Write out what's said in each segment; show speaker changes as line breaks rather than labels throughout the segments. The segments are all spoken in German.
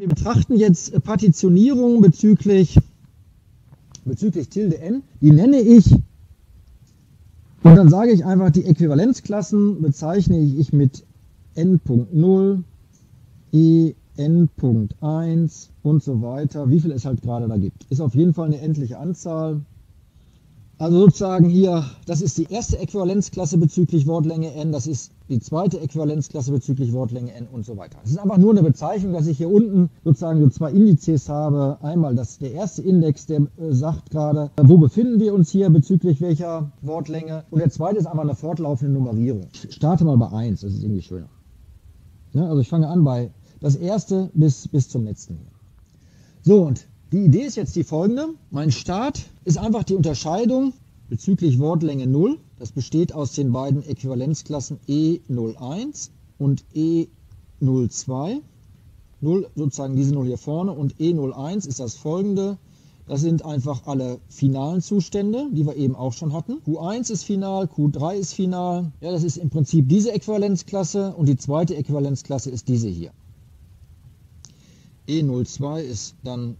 Wir betrachten jetzt Partitionierung bezüglich, bezüglich Tilde n. Die nenne ich und dann sage ich einfach, die Äquivalenzklassen bezeichne ich mit n.0, e n.1 und so weiter, wie viel es halt gerade da gibt. Ist auf jeden Fall eine endliche Anzahl. Also sozusagen hier, das ist die erste Äquivalenzklasse bezüglich Wortlänge n, das ist die zweite Äquivalenzklasse bezüglich Wortlänge n und so weiter. Es ist einfach nur eine Bezeichnung, dass ich hier unten sozusagen so zwei Indizes habe. Einmal das, der erste Index, der äh, sagt gerade, wo befinden wir uns hier bezüglich welcher Wortlänge. Und der zweite ist einfach eine fortlaufende Nummerierung. Ich starte mal bei 1, das ist irgendwie schöner. Ja, also ich fange an bei das erste bis, bis zum letzten hier. So, und die Idee ist jetzt die folgende. Mein Start ist einfach die Unterscheidung bezüglich Wortlänge 0. Das besteht aus den beiden Äquivalenzklassen E01 und E02. 0, sozusagen diese 0 hier vorne und E01 ist das folgende. Das sind einfach alle finalen Zustände, die wir eben auch schon hatten. Q1 ist final, Q3 ist final. Ja, das ist im Prinzip diese Äquivalenzklasse und die zweite Äquivalenzklasse ist diese hier. E02 ist dann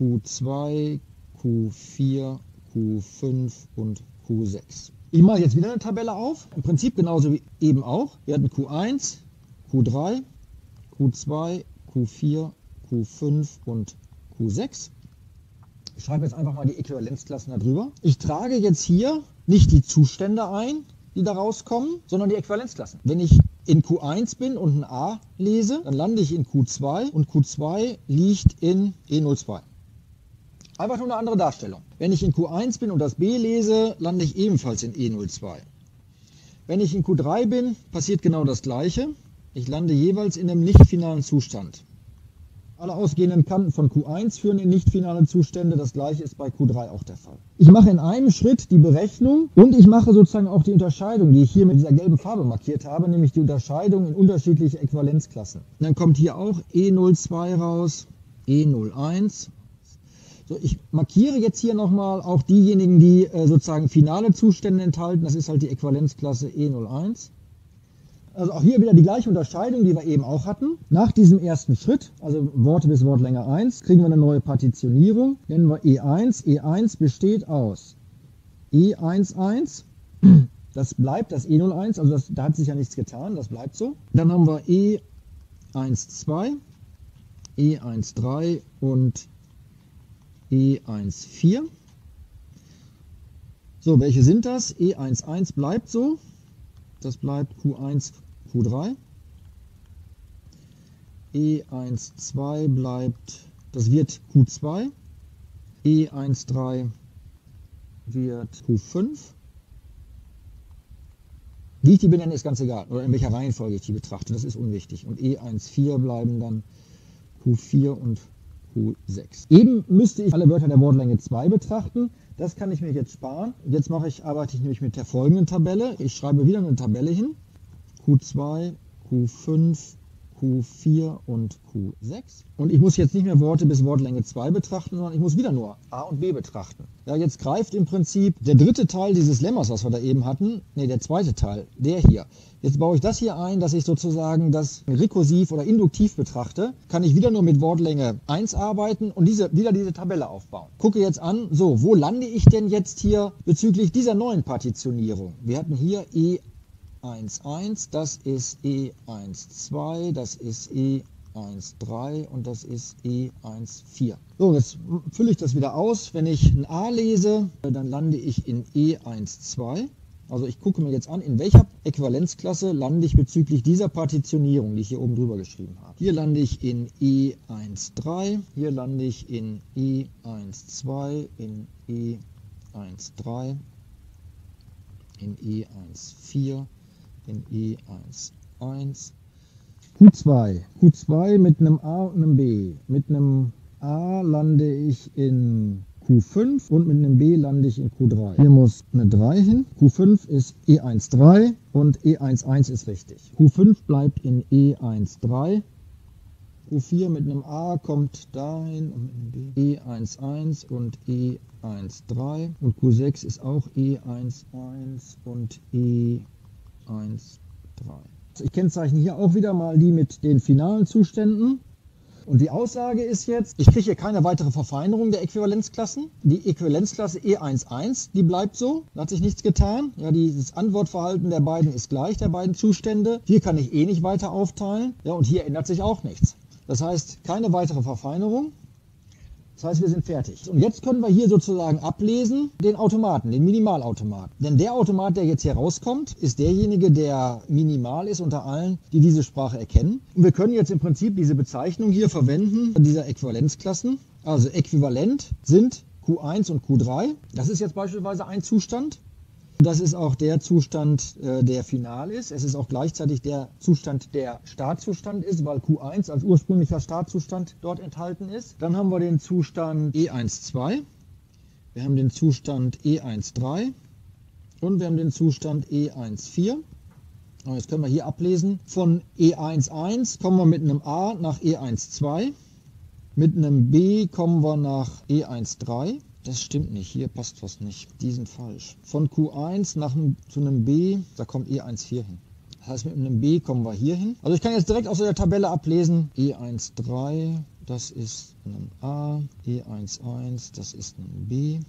Q2, Q4, Q5 und Q6. Ich mache jetzt wieder eine Tabelle auf, im Prinzip genauso wie eben auch. Wir hatten Q1, Q3, Q2, Q4, Q5 und Q6. Ich schreibe jetzt einfach mal die Äquivalenzklassen darüber. Ich trage jetzt hier nicht die Zustände ein, die da rauskommen, sondern die Äquivalenzklassen. Wenn ich in Q1 bin und ein A lese, dann lande ich in Q2 und Q2 liegt in E02. Einfach nur eine andere Darstellung. Wenn ich in Q1 bin und das B lese, lande ich ebenfalls in E02. Wenn ich in Q3 bin, passiert genau das Gleiche. Ich lande jeweils in einem nicht finalen Zustand. Alle ausgehenden Kanten von Q1 führen in nicht finale Zustände. Das gleiche ist bei Q3 auch der Fall. Ich mache in einem Schritt die Berechnung und ich mache sozusagen auch die Unterscheidung, die ich hier mit dieser gelben Farbe markiert habe, nämlich die Unterscheidung in unterschiedliche Äquivalenzklassen. Und dann kommt hier auch E02 raus, E01 so, ich markiere jetzt hier nochmal auch diejenigen, die äh, sozusagen finale Zustände enthalten. Das ist halt die Äquivalenzklasse E01. Also auch hier wieder die gleiche Unterscheidung, die wir eben auch hatten. Nach diesem ersten Schritt, also Worte bis Wortlänge 1, kriegen wir eine neue Partitionierung. Nennen wir E1. E1 besteht aus E11, das bleibt das E01, also das, da hat sich ja nichts getan, das bleibt so. Dann haben wir E12, E13 und E14. So, welche sind das? E11 bleibt so. Das bleibt Q1, Q3. E12 bleibt, das wird Q2. E13 wird Q5. Wie ich die benenne, ist ganz egal. Oder in welcher Reihenfolge ich die betrachte, das ist unwichtig. Und E14 bleiben dann Q4 und Q5. Q6. Eben müsste ich alle Wörter der Wortlänge 2 betrachten. Das kann ich mir jetzt sparen. Jetzt mache ich, arbeite ich nämlich mit der folgenden Tabelle. Ich schreibe wieder eine Tabelle hin. Q2, Q5, Q4 und Q6. Und ich muss jetzt nicht mehr Worte bis Wortlänge 2 betrachten, sondern ich muss wieder nur A und B betrachten. Ja, jetzt greift im Prinzip der dritte Teil dieses Lemmers, was wir da eben hatten, nee, der zweite Teil, der hier. Jetzt baue ich das hier ein, dass ich sozusagen das rekursiv oder induktiv betrachte, kann ich wieder nur mit Wortlänge 1 arbeiten und diese, wieder diese Tabelle aufbauen. Gucke jetzt an, so, wo lande ich denn jetzt hier bezüglich dieser neuen Partitionierung? Wir hatten hier E 1,1, das ist E1,2, das ist E1,3 und das ist E1,4. So, jetzt fülle ich das wieder aus. Wenn ich ein A lese, dann lande ich in E1,2. Also ich gucke mir jetzt an, in welcher Äquivalenzklasse lande ich bezüglich dieser Partitionierung, die ich hier oben drüber geschrieben habe. Hier lande ich in E1,3, hier lande ich in E1,2, in E1,3, in E1,4, in E11. Q2. Q2 mit einem A und einem B. Mit einem A lande ich in Q5 und mit einem B lande ich in Q3. Hier muss eine 3 hin. Q5 ist E13 und E11 ist richtig. Q5 bleibt in E13. Q4 mit einem A kommt dahin und mit einem B E11 und E13 und Q6 ist auch E11 und E 1, 3. Ich kennzeichne hier auch wieder mal die mit den finalen Zuständen. Und die Aussage ist jetzt, ich kriege hier keine weitere Verfeinerung der Äquivalenzklassen. Die Äquivalenzklasse E11, die bleibt so, da hat sich nichts getan. Ja, dieses Antwortverhalten der beiden ist gleich, der beiden Zustände. Hier kann ich eh nicht weiter aufteilen. Ja, und hier ändert sich auch nichts. Das heißt, keine weitere Verfeinerung. Das heißt, wir sind fertig. Und jetzt können wir hier sozusagen ablesen den Automaten, den Minimalautomaten. Denn der Automat, der jetzt hier rauskommt, ist derjenige, der minimal ist unter allen, die diese Sprache erkennen. Und wir können jetzt im Prinzip diese Bezeichnung hier verwenden, dieser Äquivalenzklassen. Also äquivalent sind Q1 und Q3. Das ist jetzt beispielsweise ein Zustand. Das ist auch der Zustand, äh, der final ist. Es ist auch gleichzeitig der Zustand, der Startzustand ist, weil Q1 als ursprünglicher Startzustand dort enthalten ist. Dann haben wir den Zustand E12, wir haben den Zustand E13 und wir haben den Zustand E14. Und jetzt können wir hier ablesen, von E11 kommen wir mit einem A nach E12, mit einem B kommen wir nach E13 das stimmt nicht, hier passt was nicht. Die sind falsch. Von Q1 nach zu einem B, da kommt E14 hin. Das heißt, mit einem B kommen wir hier hin. Also ich kann jetzt direkt aus der Tabelle ablesen, E13, das ist ein A, E11, das ist ein B.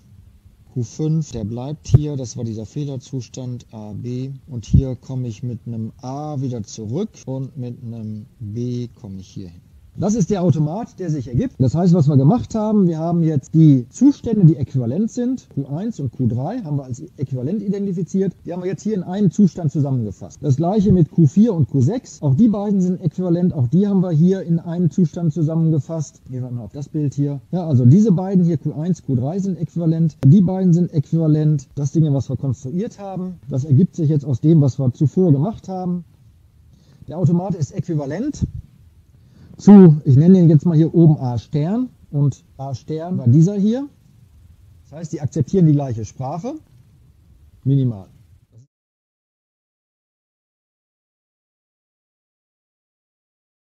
Q5, der bleibt hier, das war dieser Fehlerzustand AB. Und hier komme ich mit einem A wieder zurück und mit einem B komme ich hier hin. Das ist der Automat, der sich ergibt. Das heißt, was wir gemacht haben, wir haben jetzt die Zustände, die äquivalent sind, Q1 und Q3, haben wir als äquivalent identifiziert. Die haben wir jetzt hier in einen Zustand zusammengefasst. Das gleiche mit Q4 und Q6. Auch die beiden sind äquivalent. Auch die haben wir hier in einen Zustand zusammengefasst. Gehen wir mal auf das Bild hier. Ja, also diese beiden hier, Q1, Q3 sind äquivalent. Die beiden sind äquivalent. Das Ding, was wir konstruiert haben, das ergibt sich jetzt aus dem, was wir zuvor gemacht haben. Der Automat ist äquivalent zu, ich nenne den jetzt mal hier oben A Stern und A Stern war dieser hier. Das heißt, die akzeptieren die gleiche Sprache, minimal.